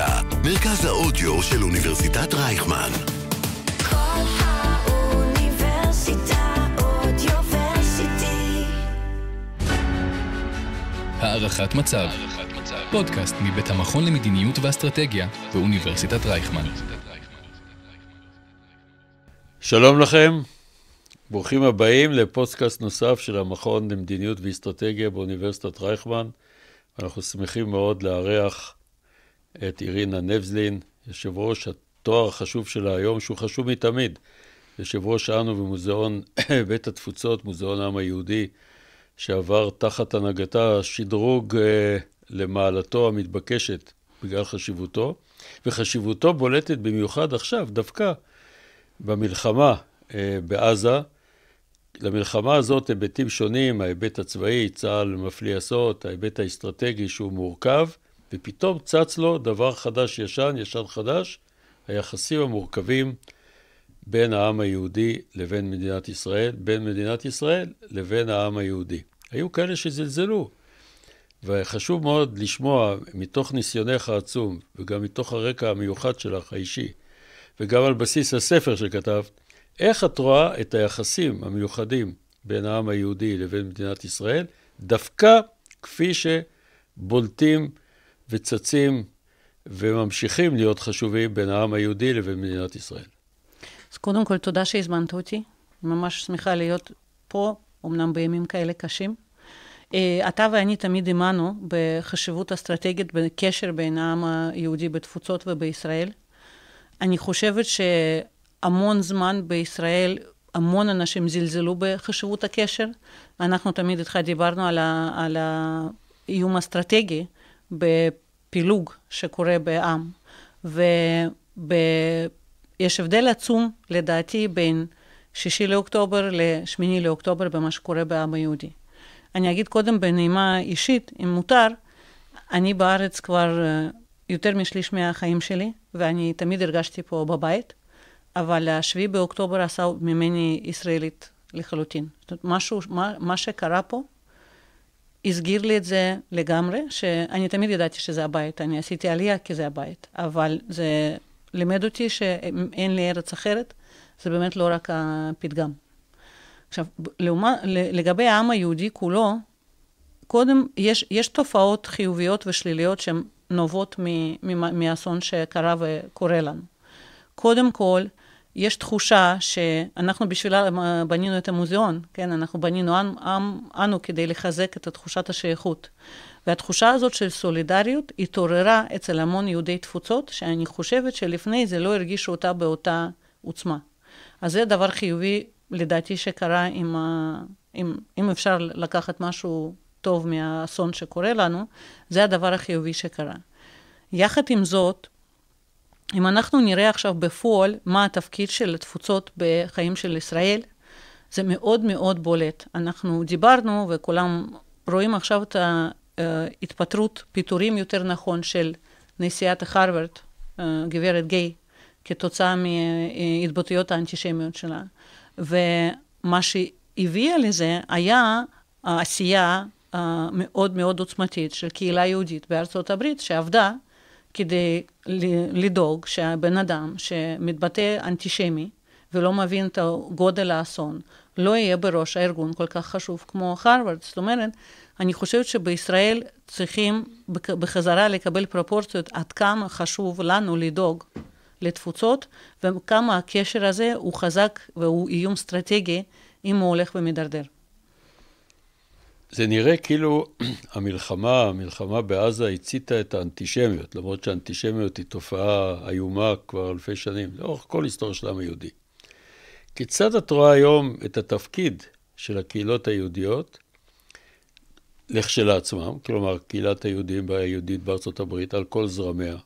האוניברסיטה, מרכז האודיו של אוניברסיטת רייכמן. כל האוניברסיטה אודיוורסיטי. הערכת מצב. פודקאסט מבית המכון למדיניות ואסטרטגיה באוניברסיטת רייכמן. שלום לכם, ברוכים הבאים לפודקאסט נוסף של המכון למדיניות ואסטרטגיה באוניברסיטת רייכמן. אנחנו שמחים מאוד לארח את אירינה נבזלין, יושב ראש התואר החשוב שלה היום, שהוא חשוב מתמיד, יושב ראש אנו במוזיאון בית התפוצות, מוזיאון העם היהודי, שעבר תחת הנהגתה שדרוג אה, למעלתו המתבקשת בגלל חשיבותו, וחשיבותו בולטת במיוחד עכשיו, דווקא במלחמה אה, בעזה. למלחמה הזאת היבטים שונים, ההיבט הצבאי, צה"ל מפליא עשות, ההיבט האסטרטגי שהוא מורכב, ופתאום צץ לו דבר חדש ישן, ישן חדש, היחסים המורכבים בין העם היהודי לבין מדינת ישראל, בין מדינת ישראל לבין העם היהודי. היו כאלה שזלזלו, וחשוב מאוד לשמוע מתוך ניסיונך העצום, וגם מתוך הרקע המיוחד שלך האישי, וגם על בסיס הספר שכתבת, איך את רואה את היחסים המיוחדים בין העם היהודי לבין מדינת ישראל, דווקא כפי שבולטים וצצים וממשיכים להיות חשובים בין העם היהודי לבין מדינת ישראל. אז קודם כל, תודה שהזמנת אותי. ממש שמחה להיות פה, אמנם בימים כאלה קשים. אה, אתה ואני תמיד האמנו בחשיבות אסטרטגית בקשר בין העם היהודי בתפוצות ובישראל. אני חושבת שהמון זמן בישראל, המון אנשים זלזלו בחשיבות הקשר. אנחנו תמיד איתך דיברנו על, ה, על האיום האסטרטגי בפילוג שקורה בעם. ויש הבדל עצום, לדעתי, בין שישי לאוקטובר לשמיני לאוקטובר במה שקורה בעם היהודי. אני אגיד קודם בנעימה אישית, אם מותר, אני בארץ כבר אה, יותר משליש מהחיים שלי, ואני תמיד הרגשתי פה בבית, אבל השביעי באוקטובר עשה ממני ישראלית לחלוטין. זאת אומרת, משהו, מה, מה שקרה פה, הסגיר לי את זה לגמרי, שאני תמיד ידעתי שזה הבית, אני עשיתי עלייה כי זה הבית, אבל זה לימד אותי שאין לי ארץ אחרת, זה באמת לא רק הפתגם. עכשיו, לעומה, לגבי העם היהודי כולו, קודם, יש, יש תופעות חיוביות ושליליות שהן נובעות מאסון שקרה וקורה לנו. קודם כל, יש תחושה שאנחנו בשבילה בנינו את המוזיאון, כן? אנחנו בנינו עם, עם, אנו כדי לחזק את תחושת השייכות. והתחושה הזאת של סולידריות התעוררה אצל המון יהודי תפוצות, שאני חושבת שלפני זה לא הרגישו אותה באותה עוצמה. אז זה דבר חיובי, לדעתי, שקרה עם ה... אם, אם אפשר לקחת משהו טוב מהאסון שקורה לנו, זה הדבר החיובי שקרה. יחד עם זאת, אם אנחנו נראה עכשיו בפועל מה התפקיד של התפוצות בחיים של ישראל, זה מאוד מאוד בולט. אנחנו דיברנו, וכולם רואים עכשיו את ההתפטרות, פיטורים יותר נכון, של נשיאת הרווארד, גברת גיי, כתוצאה מהתבטאויות האנטישמיות שלה. ומה שהביאה לזה היה העשייה המאוד מאוד עוצמתית של קהילה יהודית בארצות הברית, שעבדה כדי לדאוג שהבן אדם שמתבטא אנטישמי ולא מבין את גודל האסון, לא יהיה בראש הארגון כל כך חשוב כמו הרווארד. זאת אומרת, אני חושבת שבישראל צריכים בחזרה לקבל פרופורציות עד כמה חשוב לנו לדאוג לתפוצות, וכמה הקשר הזה הוא חזק והוא איום אסטרטגי אם הוא הולך ומדרדר. זה נראה כאילו המלחמה, המלחמה בעזה הציתה את האנטישמיות, למרות שהאנטישמיות היא תופעה איומה כבר אלפי שנים, לאורך כל היסטוריה של העם היהודי. כיצד את רואה היום את התפקיד של הקהילות היהודיות לכשלעצמם, כלומר קהילת היהודים והיהודית בארצות הברית על כל זרמיה,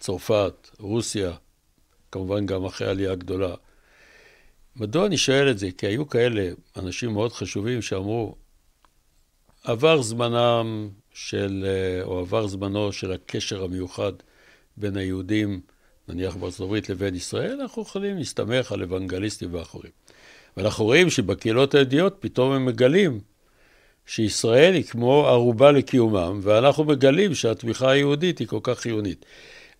צרפת, רוסיה, כמובן גם אחרי העלייה הגדולה. מדוע אני שואל את זה? כי היו כאלה אנשים מאוד חשובים שאמרו, עבר זמנם של, או עבר זמנו של הקשר המיוחד בין היהודים, נניח בארצות הברית, לבין ישראל, אנחנו יכולים להסתמך על אוונגליסטים ואחרים. ואנחנו רואים שבקהילות היהודיות פתאום הם מגלים שישראל היא כמו ערובה לקיומם, ואנחנו מגלים שהתמיכה היהודית היא כל כך חיונית.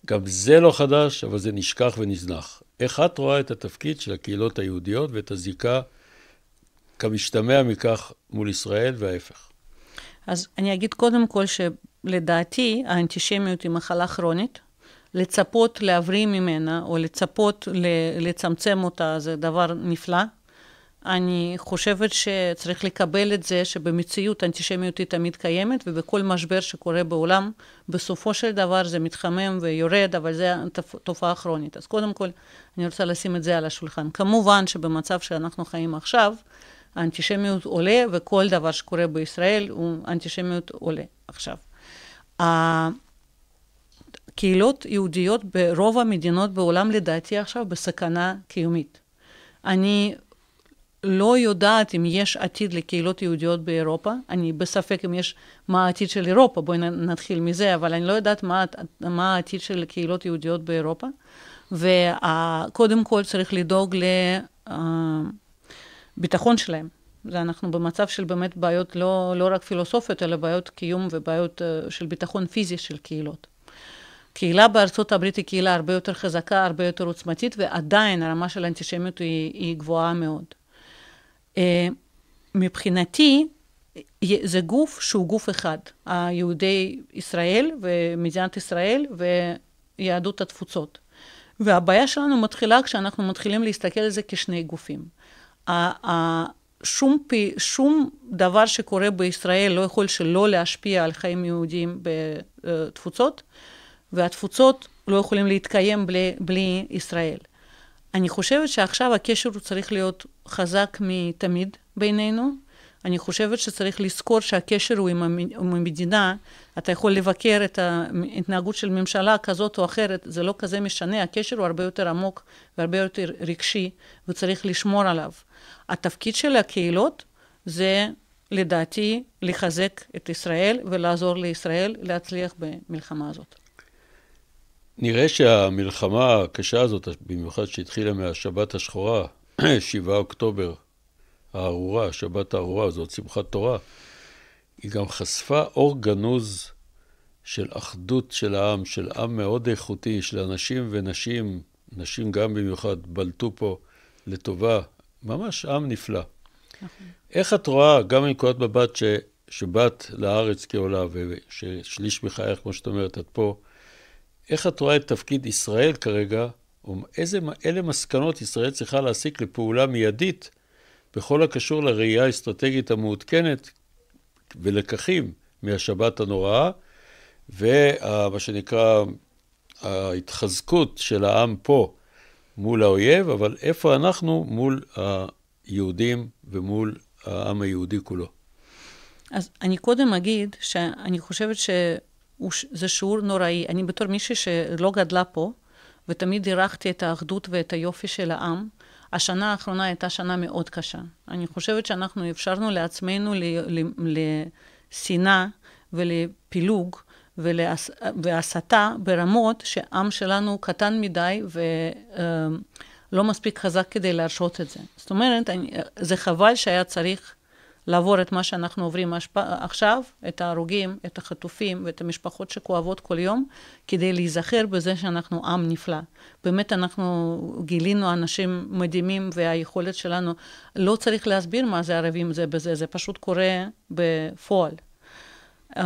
גם זה לא חדש, אבל זה נשכח ונזנח. איך את רואה את התפקיד של הקהילות היהודיות ואת הזיקה כמשתמע מכך מול ישראל וההפך? אז אני אגיד קודם כל שלדעתי האנטישמיות היא מחלה כרונית. לצפות להבריא ממנה או לצפות לצמצם אותה זה דבר נפלא. אני חושבת שצריך לקבל את זה שבמציאות האנטישמיות היא תמיד קיימת, ובכל משבר שקורה בעולם, בסופו של דבר זה מתחמם ויורד, אבל זה תופעה כרונית. אז קודם כל, אני רוצה לשים את זה על השולחן. כמובן שבמצב שאנחנו חיים עכשיו, האנטישמיות עולה, וכל דבר שקורה בישראל הוא אנטישמיות עולה עכשיו. הקהילות יהודיות ברוב המדינות בעולם, לדעתי עכשיו, בסכנה קיומית. אני לא יודעת אם יש עתיד לקהילות יהודיות באירופה, אני בספק אם יש מה העתיד של אירופה, בואי נתחיל מזה, אבל אני לא יודעת מה, מה העתיד של קהילות יהודיות באירופה, וקודם כל צריך לדאוג לביטחון שלהם. זה אנחנו במצב של באמת בעיות לא, לא רק פילוסופיות, אלא בעיות קיום ובעיות של ביטחון פיזי של קהילות. קהילה בארצות הברית היא קהילה הרבה יותר חזקה, הרבה יותר עוצמתית, ועדיין הרמה של האנטישמיות היא, היא גבוהה מאוד. אה, מבחינתי, זה גוף שהוא גוף אחד, היהודי ישראל ומדינת ישראל ויהדות התפוצות. והבעיה שלנו מתחילה כשאנחנו מתחילים להסתכל על זה כשני גופים. שום, פי, שום דבר שקורה בישראל לא יכול שלא להשפיע על חיים יהודיים בתפוצות, והתפוצות לא יכולים להתקיים בלי, בלי ישראל. אני חושבת שעכשיו הקשר הוא צריך להיות חזק מתמיד בינינו. אני חושבת שצריך לזכור שהקשר הוא עם המדינה. אתה יכול לבקר את ההתנהגות של ממשלה כזאת או אחרת, זה לא כזה משנה, הקשר הוא הרבה יותר עמוק והרבה יותר רגשי, וצריך לשמור עליו. התפקיד של הקהילות זה, לדעתי, לחזק את ישראל ולעזור לישראל להצליח במלחמה הזאת. נראה שהמלחמה הקשה הזאת, במיוחד שהתחילה מהשבת השחורה, 7 אוקטובר, הארורה, שבת הארורה, זאת שמחת תורה, היא גם חשפה אור גנוז של אחדות של העם, של עם מאוד איכותי, של אנשים ונשים, נשים גם במיוחד, בלטו פה לטובה, ממש עם נפלא. נכון. איך את רואה, גם מנקודת מבט ש, שבאת לארץ כעולה, וששליש מחייך, כמו שאת אומרת, את פה, איך את רואה את תפקיד ישראל כרגע, או איזה, אלה מסקנות ישראל צריכה להסיק לפעולה מיידית בכל הקשור לראייה האסטרטגית המעודכנת ולקחים מהשבת הנוראה, ומה שנקרא ההתחזקות של העם פה מול האויב, אבל איפה אנחנו מול היהודים ומול העם היהודי כולו. אז אני קודם אגיד שאני חושבת ש... זה שיעור נוראי. אני בתור מישהי שלא גדלה פה, ותמיד הערכתי את האחדות ואת היופי של העם, השנה האחרונה הייתה שנה מאוד קשה. אני חושבת שאנחנו אפשרנו לעצמנו לשנאה ולפילוג. והסתה ברמות שעם שלנו קטן מדי ולא מספיק חזק כדי להרשות את זה. זאת אומרת. זה חבל שהיה צריך לעבור את מה שאנחנו עוברים עכשיו, את ההרוגים, את החטופים ואת המשפחות שכואבות כל יום, כדי להיזכר בזה שאנחנו עם נפלא. באמת אנחנו גילינו אנשים מדהימים, והיכולת שלנו, לא צריך להסביר מה זה ערבים זה בזה, זה פשוט קורה בפועל. Um,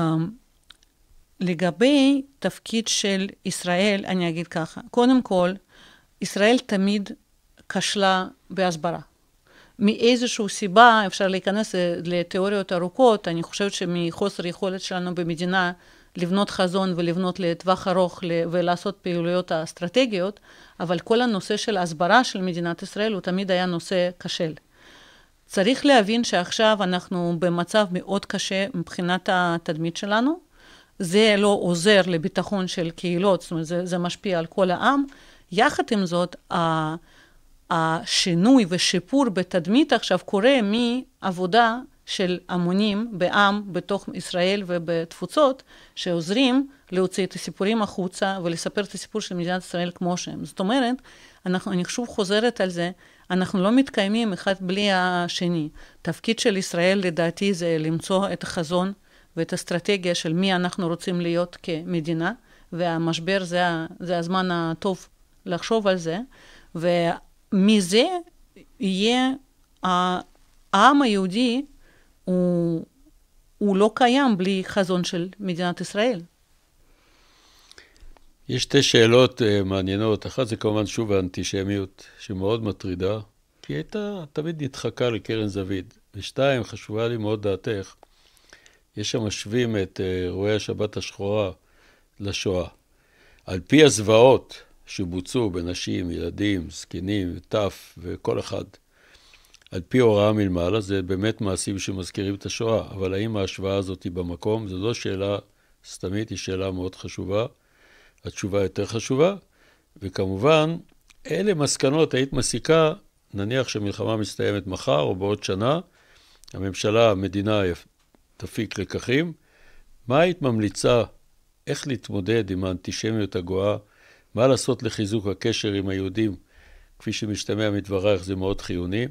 לגבי תפקיד של ישראל, אני אגיד ככה, קודם כל, ישראל תמיד כשלה בהסברה. מאיזושהי סיבה, אפשר להיכנס לתיאוריות ארוכות, אני חושבת שמחוסר יכולת שלנו במדינה לבנות חזון ולבנות לטווח ארוך ולעשות פעילויות אסטרטגיות, אבל כל הנושא של הסברה של מדינת ישראל הוא תמיד היה נושא כשל. צריך להבין שעכשיו אנחנו במצב מאוד קשה מבחינת התדמית שלנו. זה לא עוזר לביטחון של קהילות, זאת אומרת, זה, זה משפיע על כל העם. יחד עם זאת, השינוי ושיפור בתדמית עכשיו קורה מעבודה של המונים בעם בתוך ישראל ובתפוצות, שעוזרים להוציא את הסיפורים החוצה ולספר את הסיפור של מדינת ישראל כמו שהם. זאת אומרת, אנחנו, אני שוב חוזרת על זה, אנחנו לא מתקיימים אחד בלי השני. תפקיד של ישראל לדעתי זה למצוא את החזון ואת האסטרטגיה של מי אנחנו רוצים להיות כמדינה, והמשבר זה, זה הזמן הטוב לחשוב על זה, ומזה יהיה, העם היהודי הוא, הוא לא קיים בלי חזון של מדינת ישראל. יש שתי שאלות uh, מעניינות. אחת זה כמובן שוב האנטישמיות, שמאוד מטרידה, כי הייתה תמיד נדחקה לקרן זווית. ושתיים, חשובה לי מאוד דעתך, יש המשווים את uh, אירועי השבת השחורה לשואה. על פי הזוועות שבוצעו בנשים, ילדים, זקנים, טף וכל אחד, על פי הוראה מלמעלה, זה באמת מעשים שמזכירים את השואה. אבל האם ההשוואה הזאת היא במקום? זו לא שאלה סתמית, היא שאלה מאוד חשובה. התשובה יותר חשובה, וכמובן, אלה מסקנות היית מסיקה, נניח שהמלחמה מסתיימת מחר או בעוד שנה, הממשלה, המדינה תפיק לקחים, מה היית ממליצה, איך להתמודד עם האנטישמיות הגואה, מה לעשות לחיזוק הקשר עם היהודים, כפי שמשתמע מדברייך זה מאוד חיוני,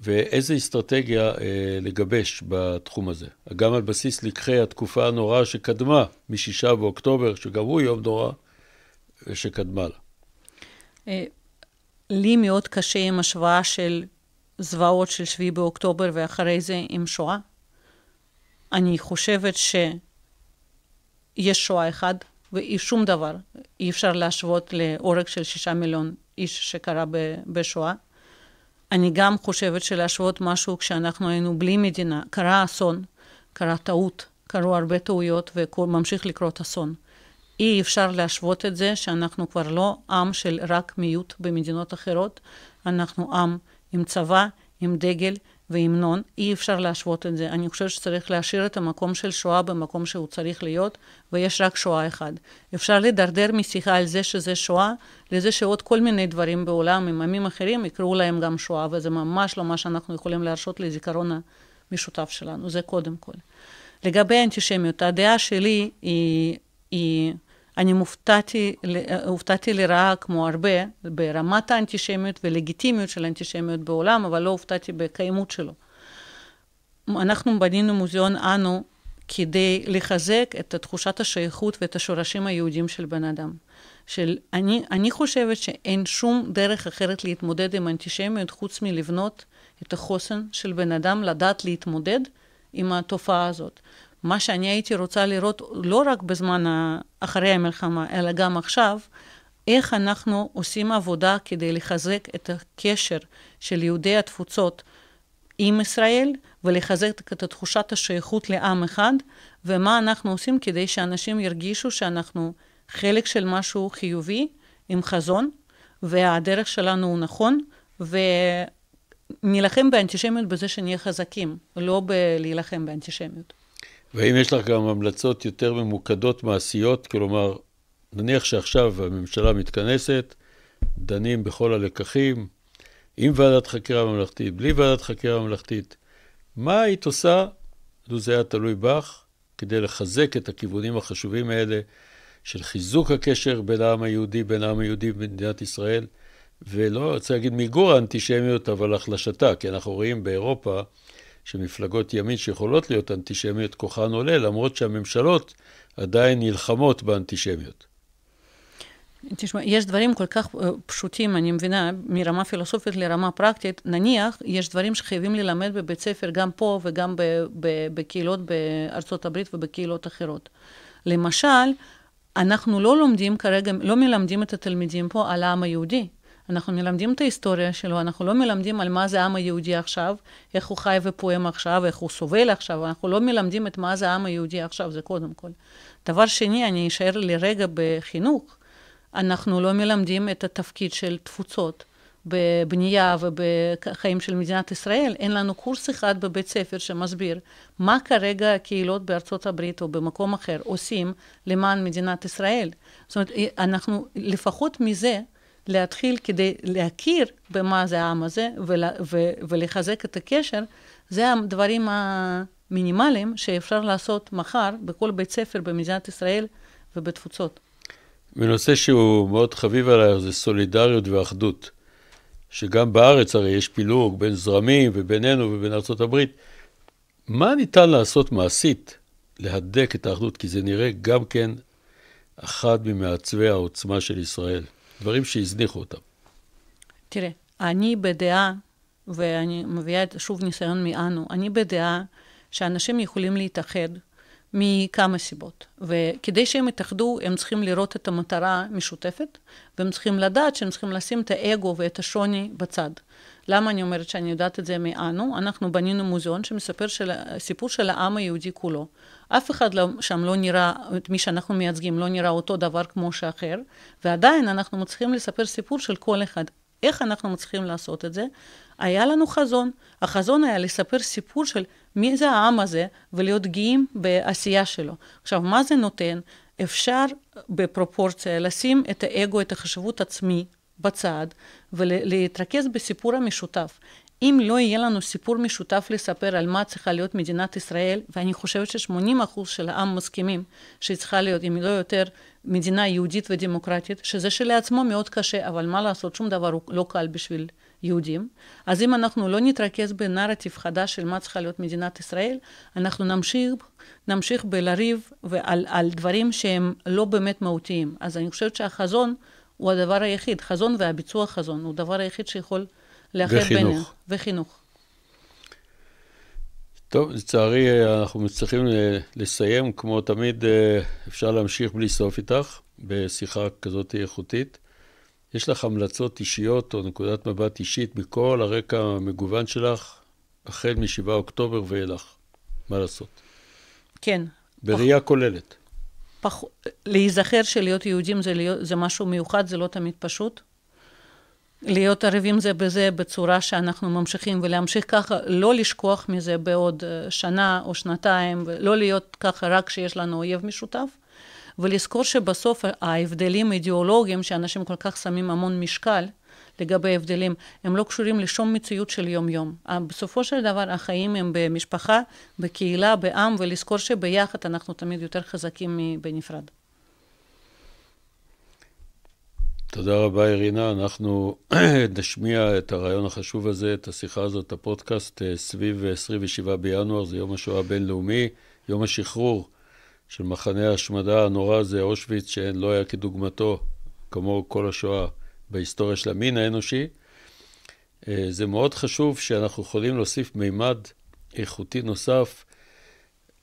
ואיזה אסטרטגיה אה, לגבש בתחום הזה. גם על בסיס לקחי התקופה הנוראה שקדמה משישה באוקטובר, שגם הוא יום נורא, ושקדמה לה. אה, לי מאוד קשה עם השוואה של זוועות של 7 באוקטובר ואחרי זה עם שואה. אני חושבת שיש שואה אחד ואי שום דבר, אי אפשר להשוות להורג של שישה מיליון איש שקרה בשואה. אני גם חושבת שלהשוות משהו כשאנחנו היינו בלי מדינה, קרה אסון, קרה טעות, קרו הרבה טעויות וממשיך לקרות אסון. אי אפשר להשוות את זה שאנחנו כבר לא עם של רק מיעוט במדינות אחרות, אנחנו עם עם צבא, עם דגל והמנון, אי אפשר להשוות את זה. אני חושבת שצריך להשאיר את המקום של שואה במקום שהוא צריך להיות, ויש רק שואה אחד. אפשר לדרדר משיחה על זה שזה שואה, לזה שעוד כל מיני דברים בעולם עם עמים אחרים יקראו להם גם שואה, וזה ממש לא מה שאנחנו יכולים להרשות לזיכרון המשותף שלנו, זה קודם כל. לגבי האנטישמיות, הדעה שלי היא, אני מופתעתי, הופתעתי לרעה כמו הרבה ברמת האנטישמיות ולגיטימיות של האנטישמיות בעולם, אבל לא הופתעתי בקיימות שלו. אנחנו בנינו מוזיאון אנו כדי לחזק את תחושת השייכות ואת השורשים היהודיים של בן אדם. של, אני, אני חושבת שאין שום דרך אחרת להתמודד עם אנטישמיות חוץ מלבנות את החוסן של בן אדם לדעת להתמודד עם התופעה הזאת. מה שאני הייתי רוצה לראות לא רק בזמן אחרי המלחמה, אלא גם עכשיו, איך אנחנו עושים עבודה כדי לחזק את הקשר של יהודי התפוצות עם ישראל, ולחזק את תחושת השייכות לעם אחד, ומה אנחנו עושים כדי שאנשים ירגישו שאנחנו חלק של משהו חיובי, עם חזון, והדרך שלנו הוא נכון, ונילחם באנטישמיות בזה שנהיה חזקים, לא בלהילחם באנטישמיות. והאם יש לך גם המלצות יותר ממוקדות מעשיות? כלומר, נניח שעכשיו הממשלה מתכנסת, דנים בכל הלקחים, עם ועדת חקירה ממלכתית, בלי ועדת חקירה ממלכתית. מה היית עושה, לו זה היה תלוי בך, כדי לחזק את הכיוונים החשובים האלה של חיזוק הקשר בין העם היהודי, בין העם היהודי במדינת ישראל, ולא רוצה להגיד מיגור האנטישמיות, אבל החלשתה, כי אנחנו רואים באירופה שמפלגות ימין שיכולות להיות אנטישמיות, כוחן עולה, למרות שהממשלות עדיין נלחמות באנטישמיות. תשמע, יש דברים כל כך פשוטים, אני מבינה, מרמה פילוסופית לרמה פרקטית. נניח, יש דברים שחייבים ללמד בבית ספר, גם פה וגם בקהילות בארצות הברית ובקהילות אחרות. למשל, אנחנו לא לומדים כרגע, לא מלמדים את התלמידים פה על העם היהודי. אנחנו מלמדים את ההיסטוריה שלו, אנחנו לא מלמדים על מה זה העם היהודי עכשיו, איך הוא חי ופועם עכשיו, איך הוא סובל עכשיו, אנחנו לא מלמדים את מה זה העם היהודי עכשיו, זה קודם כל. דבר שני, אני אשאר לרגע בחינוך. אנחנו לא מלמדים את התפקיד של תפוצות בבנייה ובחיים של מדינת ישראל. אין לנו קורס אחד בבית ספר שמסביר מה כרגע הקהילות בארצות הברית או במקום אחר עושים למען מדינת ישראל. זאת אומרת, אנחנו לפחות מזה להתחיל כדי להכיר במה זה העם הזה ול, ו, ולחזק את הקשר, זה הדברים המינימליים שאפשר לעשות מחר בכל בית ספר במדינת ישראל ובתפוצות. ונושא שהוא מאוד חביב עליי זה סולידריות ואחדות. שגם בארץ הרי יש פילוג בין זרמים ובינינו ובין ארה"ב. מה ניתן לעשות מעשית להדק את האחדות? כי זה נראה גם כן אחד ממעצבי העוצמה של ישראל. דברים שהזניחו אותם. תראה, אני בדעה, ואני מביאה את, שוב ניסיון מאנו, אני בדעה שאנשים יכולים להתאחד מכמה סיבות. וכדי שהם יתאחדו, הם צריכים לראות את המטרה משותפת, והם צריכים לדעת שהם צריכים לשים את האגו ואת השוני בצד. למה אני אומרת שאני יודעת את זה מאנו? אנחנו בנינו מוזיאון שמספר של, סיפור של העם היהודי כולו. אף אחד לא, שם לא נראה, את מי שאנחנו מייצגים, לא נראה אותו דבר כמו שאחר, ועדיין אנחנו מצליחים לספר סיפור של כל אחד. איך אנחנו מצליחים לעשות את זה? היה לנו חזון. החזון היה לספר סיפור של מי זה העם הזה, ולהיות גאים בעשייה שלו. עכשיו, מה זה נותן? אפשר בפרופורציה לשים את האגו, את החשיבות עצמי, בצד, ולהתרכז בסיפור המשותף. אם לא יהיה לנו סיפור משותף לספר על מה צריכה להיות מדינת ישראל, ואני חושבת ש-80% של העם מסכימים שהיא צריכה להיות, אם לא יותר, מדינה יהודית ודמוקרטית, שזה שלעצמו מאוד קשה, אבל מה לעשות, שום דבר לא קל בשביל יהודים. אז אם אנחנו לא נתרכז בנרטיב חדש של מה צריכה להיות מדינת ישראל, אנחנו נמשיך, נמשיך בלריב על, על דברים שהם לא באמת מהותיים. אז אני חושבת שהחזון הוא הדבר היחיד, חזון והביצוע חזון, הוא הדבר היחיד שיכול לאחד ביניהם. וחינוך. וחינוך. טוב, לצערי אנחנו מצליחים אה, לסיים, כמו תמיד אה, אפשר להמשיך בלי סוף איתך, בשיחה כזאת איכותית. יש לך המלצות אישיות או נקודת מבט אישית מכל הרקע המגוון שלך, החל מ-7 אוקטובר ואילך. מה לעשות? כן. בראייה כוללת. פח... להיזכר שלהיות יהודים זה, להיות, זה משהו מיוחד, זה לא תמיד פשוט. להיות ערבים זה בזה בצורה שאנחנו ממשיכים, ולהמשיך ככה, לא לשכוח מזה בעוד אה, שנה או שנתיים, ולא להיות ככה רק כשיש לנו אויב משותף, ולזכור שבסוף ההבדלים האידיאולוגיים, שאנשים כל כך שמים המון משקל לגבי הבדלים, הם לא קשורים לשום מציאות של יום-יום. בסופו של דבר החיים הם במשפחה, בקהילה, בעם, ולזכור שביחד אנחנו תמיד יותר חזקים מבנפרד. תודה רבה, אירינה. אנחנו נשמיע את הרעיון החשוב הזה, את השיחה הזאת, את הפודקאסט, אה, סביב 27 בינואר, זה יום השואה הבינלאומי, יום השחרור של מחנה ההשמדה הנורא הזה, אושוויץ, שלא היה כדוגמתו, כמו כל השואה בהיסטוריה של המין האנושי. אה, זה מאוד חשוב שאנחנו יכולים להוסיף מימד איכותי נוסף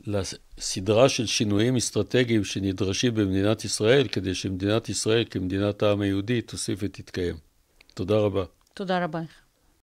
לסדרה של שינויים אסטרטגיים שנדרשים במדינת ישראל, כדי שמדינת ישראל כמדינת העם היהודי תוסיף ותתקיים. תודה רבה. תודה רבה לך.